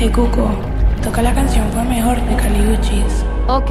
Hey Cuco, toca la canción Fue Mejor de Cali Uchis. Ok,